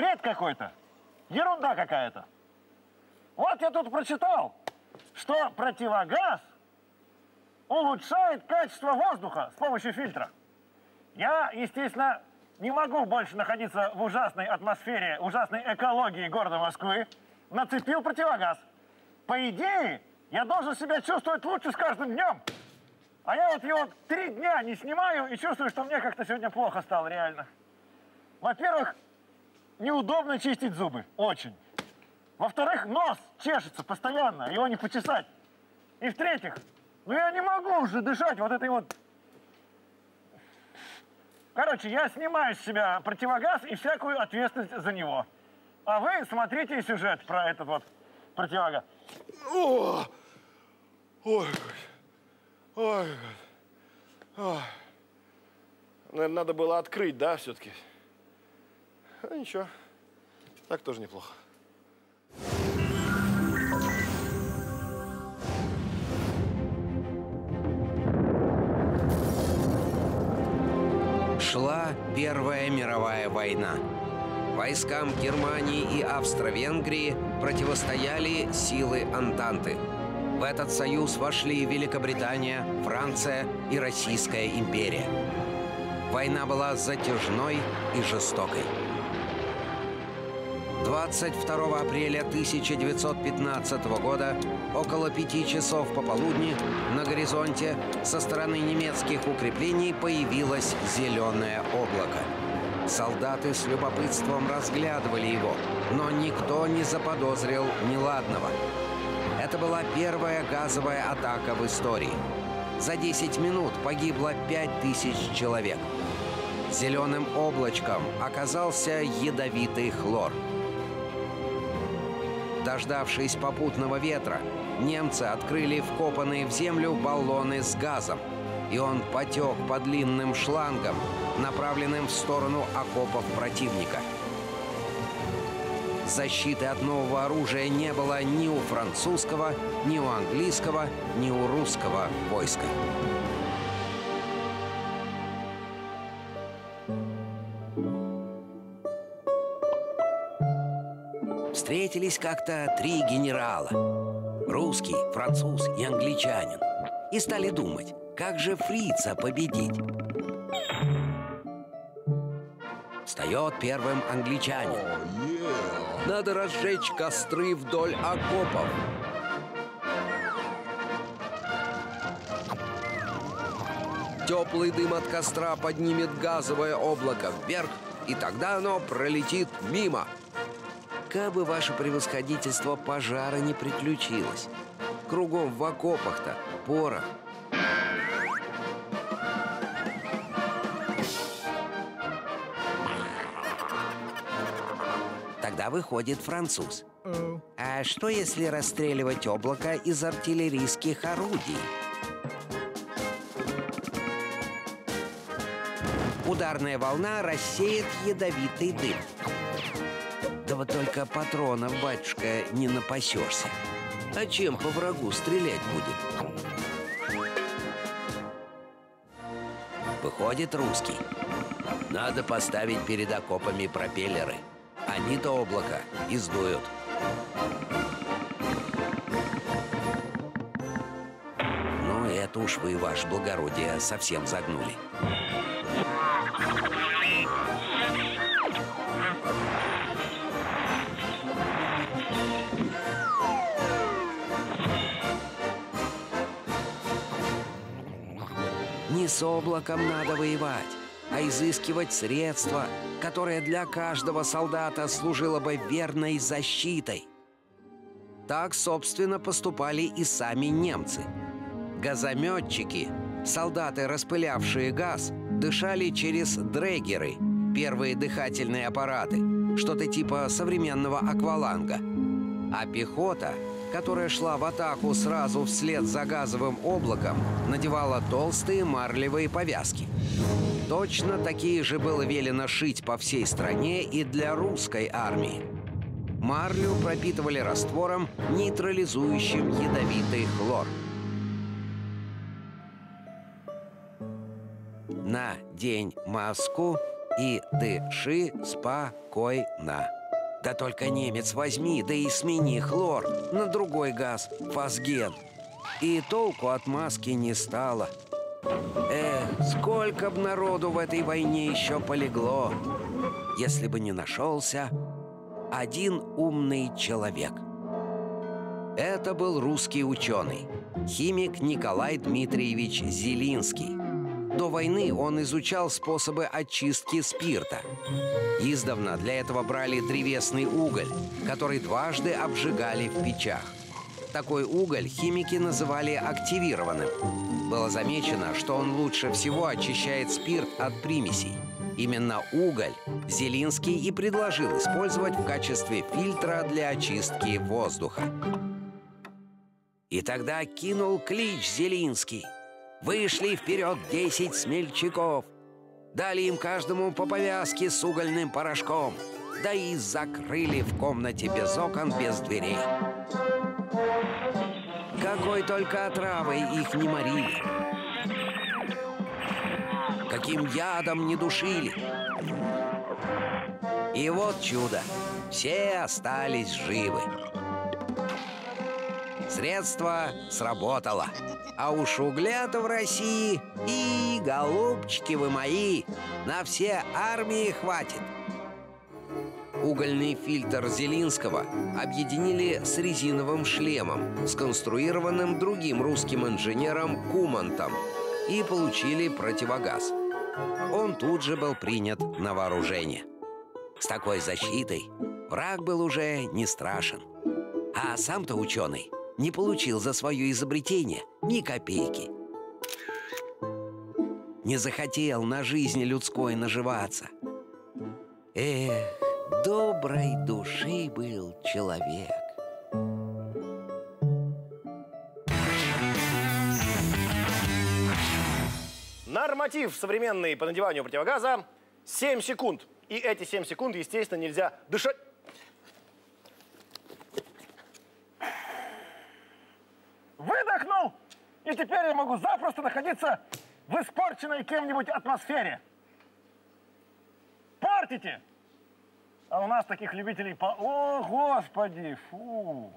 бред какой-то. Ерунда какая-то. Вот я тут прочитал, что противогаз улучшает качество воздуха с помощью фильтра. Я, естественно, не могу больше находиться в ужасной атмосфере, ужасной экологии города Москвы. Нацепил противогаз. По идее, я должен себя чувствовать лучше с каждым днем. А я вот его три дня не снимаю и чувствую, что мне как-то сегодня плохо стало реально. Во-первых, неудобно чистить зубы. Очень. Во-вторых, нос чешется постоянно, его не почесать. И в-третьих, ну я не могу уже дышать вот этой вот... Короче, я снимаю с себя противогаз и всякую ответственность за него. А вы смотрите сюжет про этот вот противогаз. О! Ой, ой, ой. Наверное, надо было открыть, да, все-таки? А, ничего, так тоже неплохо. Шла Первая мировая война. Войскам Германии и Австро-Венгрии противостояли силы Антанты. В этот союз вошли Великобритания, Франция и Российская империя. Война была затяжной и жестокой. 22 апреля 1915 года около пяти часов пополудни на горизонте со стороны немецких укреплений появилось зеленое облако. Солдаты с любопытством разглядывали его, но никто не заподозрил неладного. Это была первая газовая атака в истории. За 10 минут погибло 5000 человек. Зеленым облачком оказался ядовитый хлор – Дождавшись попутного ветра, немцы открыли вкопанные в землю баллоны с газом, и он потек по длинным шлангам, направленным в сторону окопов противника. Защиты от нового оружия не было ни у французского, ни у английского, ни у русского войска. Встретились как-то три генерала. Русский, француз и англичанин. И стали думать, как же фрица победить. Встает первым англичанин. Надо разжечь костры вдоль окопов. Теплый дым от костра поднимет газовое облако вверх, и тогда оно пролетит мимо – Кабы ваше превосходительство пожара не приключилось. Кругом в окопах-то порох. Тогда выходит француз. А что если расстреливать облако из артиллерийских орудий? Ударная волна рассеет ядовитый дым. Вот только патронов, батюшка, не напасешься. А чем по врагу стрелять будет? Выходит русский. Надо поставить перед окопами пропеллеры. Они-то облако издуют. Ну, это уж вы, ваше благородие, совсем загнули. С облаком надо воевать, а изыскивать средства, которое для каждого солдата служило бы верной защитой. Так, собственно, поступали и сами немцы. Газометчики, солдаты, распылявшие газ, дышали через дрегеры, первые дыхательные аппараты, что-то типа современного акваланга. А пехота — которая шла в атаку сразу вслед за газовым облаком, надевала толстые марлевые повязки. Точно такие же было велено шить по всей стране и для русской армии. Марлю пропитывали раствором, нейтрализующим ядовитый хлор. На день маску, и дыши спокойно. Да только немец возьми, да и смени хлор на другой газ, фосген. И толку от маски не стало. Эх, сколько б народу в этой войне еще полегло, если бы не нашелся один умный человек. Это был русский ученый, химик Николай Дмитриевич Зелинский. До войны он изучал способы очистки спирта. Издавна для этого брали древесный уголь, который дважды обжигали в печах. Такой уголь химики называли активированным. Было замечено, что он лучше всего очищает спирт от примесей. Именно уголь Зелинский и предложил использовать в качестве фильтра для очистки воздуха. И тогда кинул клич Зелинский – Вышли вперед десять смельчаков. Дали им каждому по повязке с угольным порошком. Да и закрыли в комнате без окон, без дверей. Какой только отравой их не морили. Каким ядом не душили. И вот чудо. Все остались живы. Средство сработало. А уж угля-то в России и, голубчики вы мои, на все армии хватит. Угольный фильтр Зелинского объединили с резиновым шлемом, сконструированным другим русским инженером Кумантом, и получили противогаз. Он тут же был принят на вооружение. С такой защитой враг был уже не страшен. А сам-то ученый не получил за свое изобретение ни копейки. Не захотел на жизни людской наживаться. Эх, доброй души был человек. Норматив современный по надеванию противогаза 7 секунд. И эти 7 секунд, естественно, нельзя дышать. Выдохнул, и теперь я могу запросто находиться в испорченной кем-нибудь атмосфере. Портите! А у нас таких любителей по... О, господи, фу!